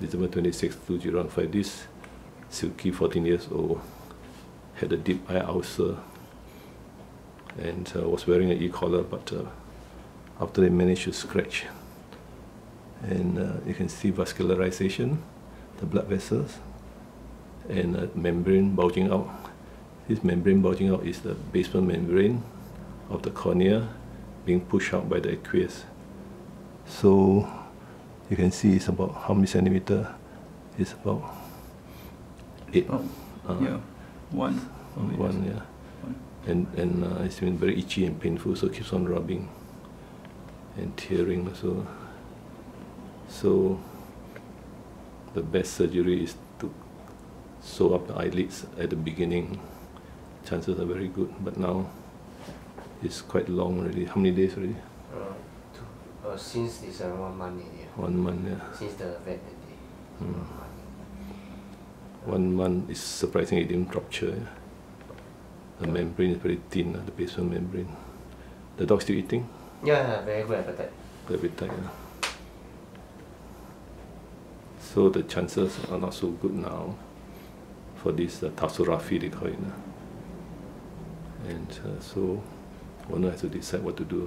December 26, 2005. This Silkie, 14 years old, had a deep eye ulcer and uh, was wearing an e-collar, but uh, after they managed to scratch, and uh, you can see vascularization, the blood vessels, and a membrane bulging out. This membrane bulging out is the basement membrane of the cornea being pushed out by the aqueous. So you can see it's about how many centimeter? It's about eight. Oh, uh, yeah, one. one, yeah. One. And and uh, it's been very itchy and painful, so keeps on rubbing and tearing. So so the best surgery is to sew up the eyelids at the beginning. Chances are very good, but now it's quite long already. How many days already? Uh, since this uh, one month already. One month, yeah. Since the vet that day. Mm. One month. One month is surprising it didn't rupture. Yeah. The membrane is very thin, uh, the basement membrane. The dog still eating? Yeah, yeah, very good appetite. Good appetite. Yeah. So the chances are not so good now for this uh, tarsorrhaphy, they call it. Uh. And uh, so owner has to decide what to do.